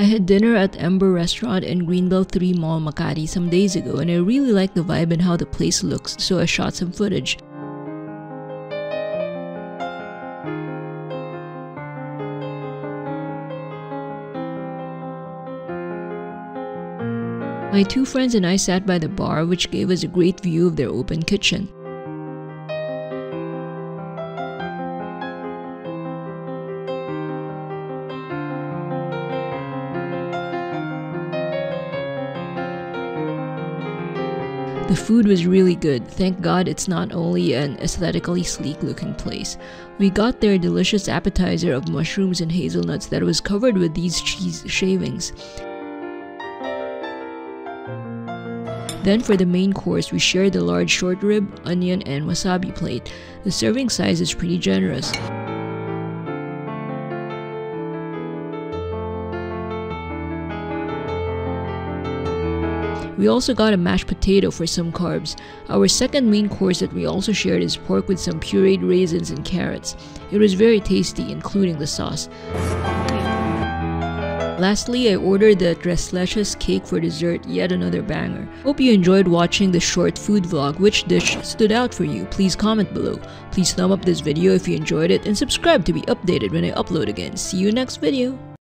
I had dinner at Ember Restaurant in Greenbelt 3 Mall, Makati some days ago and I really liked the vibe and how the place looks, so I shot some footage. My two friends and I sat by the bar, which gave us a great view of their open kitchen. The food was really good. Thank God it's not only an aesthetically sleek looking place. We got their delicious appetizer of mushrooms and hazelnuts that was covered with these cheese shavings. Then for the main course, we shared the large short rib, onion, and wasabi plate. The serving size is pretty generous. We also got a mashed potato for some carbs. Our second main course that we also shared is pork with some pureed raisins and carrots. It was very tasty, including the sauce. Lastly, I ordered the tres leches cake for dessert, yet another banger. Hope you enjoyed watching the short food vlog. Which dish stood out for you? Please comment below. Please thumb up this video if you enjoyed it and subscribe to be updated when I upload again. See you next video.